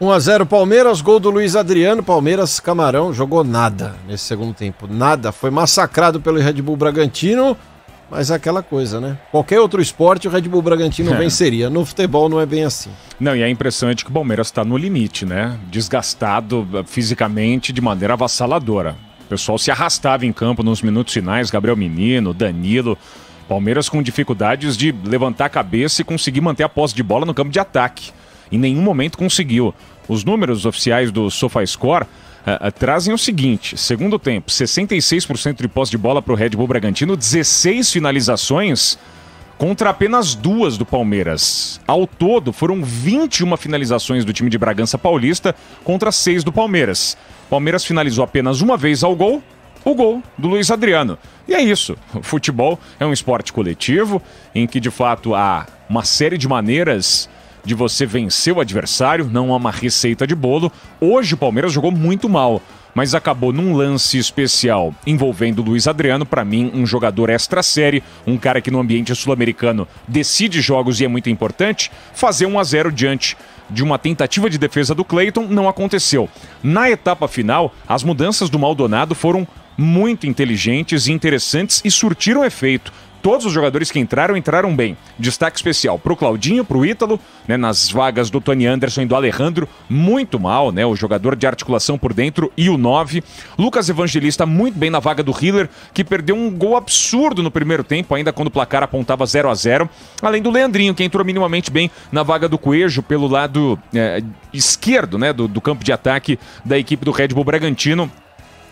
1x0 Palmeiras, gol do Luiz Adriano. Palmeiras, Camarão, jogou nada nesse segundo tempo. Nada. Foi massacrado pelo Red Bull Bragantino. Mas é aquela coisa, né? Qualquer outro esporte o Red Bull Bragantino é. venceria. No futebol não é bem assim. Não, e a impressão é de que o Palmeiras está no limite, né? Desgastado eh, fisicamente de maneira avassaladora. O pessoal se arrastava em campo nos minutos finais, Gabriel Menino, Danilo. Palmeiras com dificuldades de levantar a cabeça e conseguir manter a posse de bola no campo de ataque. Em nenhum momento conseguiu. Os números oficiais do SofaScore uh, uh, trazem o seguinte: segundo tempo, 66% de posse de bola para o Red Bull Bragantino, 16 finalizações contra apenas duas do Palmeiras. Ao todo, foram 21 finalizações do time de Bragança Paulista contra seis do Palmeiras. Palmeiras finalizou apenas uma vez ao gol, o gol do Luiz Adriano. E é isso. O futebol é um esporte coletivo em que, de fato, há uma série de maneiras de você vencer o adversário, não há uma receita de bolo. Hoje o Palmeiras jogou muito mal, mas acabou num lance especial envolvendo o Luiz Adriano, para mim um jogador extra série, um cara que no ambiente sul-americano decide jogos e é muito importante, fazer 1 a 0 diante de uma tentativa de defesa do Cleiton não aconteceu. Na etapa final, as mudanças do Maldonado foram muito inteligentes e interessantes e surtiram efeito. Todos os jogadores que entraram, entraram bem. Destaque especial pro Claudinho, pro Ítalo, né, nas vagas do Tony Anderson e do Alejandro, muito mal, né? O jogador de articulação por dentro e o 9. Lucas Evangelista muito bem na vaga do Hiller, que perdeu um gol absurdo no primeiro tempo, ainda quando o placar apontava 0 a 0 Além do Leandrinho, que entrou minimamente bem na vaga do Coelho, pelo lado é, esquerdo, né? Do, do, campo de ataque da equipe do Red Bull Bragantino.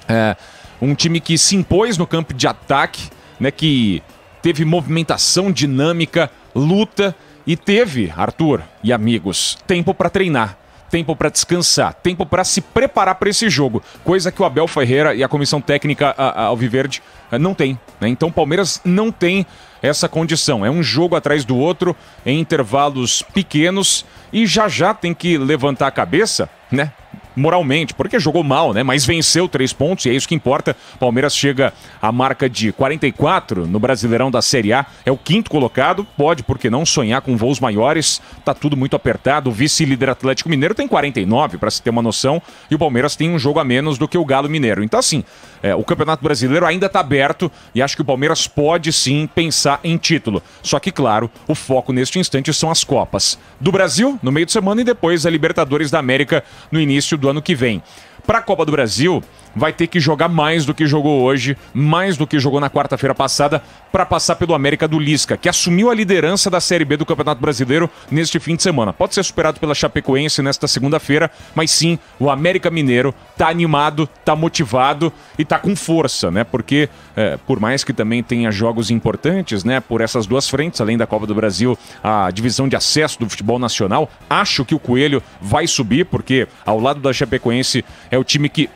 É, um time que se impôs no campo de ataque, né? Que teve movimentação dinâmica, luta e teve, Arthur e amigos, tempo para treinar tempo para descansar, tempo para se preparar para esse jogo, coisa que o Abel Ferreira e a comissão técnica Alviverde não tem. Né? Então o Palmeiras não tem essa condição. É um jogo atrás do outro, em intervalos pequenos, e já já tem que levantar a cabeça, né? Moralmente, porque jogou mal, né? Mas venceu três pontos e é isso que importa. Palmeiras chega à marca de 44 no Brasileirão da Série A, é o quinto colocado, pode, porque não, sonhar com voos maiores, tá tudo muito apertado. O vice-líder Atlético Mineiro tem 49, para se ter uma noção, e o Palmeiras tem um jogo a menos do que o Galo Mineiro. Então, assim, é, o Campeonato Brasileiro ainda está aberto e acho que o Palmeiras pode sim pensar em título. Só que, claro, o foco neste instante são as Copas do Brasil no meio de semana e depois a Libertadores da América no início do ano que vem. Para a Copa do Brasil, vai ter que jogar mais do que jogou hoje, mais do que jogou na quarta-feira passada, para passar pelo América do Lisca, que assumiu a liderança da Série B do Campeonato Brasileiro neste fim de semana. Pode ser superado pela Chapecoense nesta segunda-feira, mas sim, o América Mineiro tá animado, tá motivado e tá com força, né? Porque, é, por mais que também tenha jogos importantes, né, por essas duas frentes, além da Copa do Brasil, a divisão de acesso do futebol nacional, acho que o Coelho vai subir, porque ao lado da Chapecoense é o time que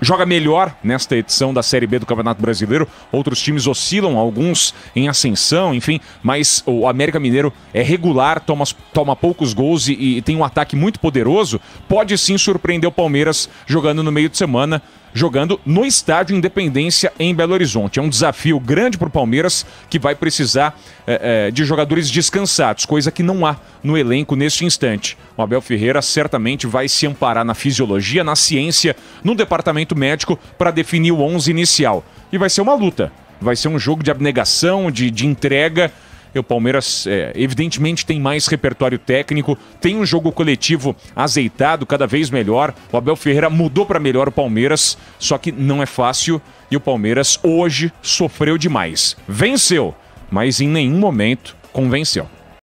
joga melhor nesta edição da Série B do Campeonato Brasileiro. Outros times oscilam, alguns em ascensão, enfim, mas o América Mineiro é regular, toma, toma poucos gols e, e tem um ataque muito poderoso. Pode sim surpreender o Palmeiras jogando no meio de semana jogando no Estádio Independência em Belo Horizonte. É um desafio grande para o Palmeiras que vai precisar é, é, de jogadores descansados, coisa que não há no elenco neste instante. O Abel Ferreira certamente vai se amparar na fisiologia, na ciência, no departamento médico para definir o 11 inicial. E vai ser uma luta. Vai ser um jogo de abnegação, de, de entrega o Palmeiras, é, evidentemente, tem mais repertório técnico, tem um jogo coletivo azeitado, cada vez melhor. O Abel Ferreira mudou para melhor o Palmeiras, só que não é fácil e o Palmeiras hoje sofreu demais. Venceu, mas em nenhum momento convenceu.